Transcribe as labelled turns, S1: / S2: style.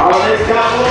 S1: Ahora estamos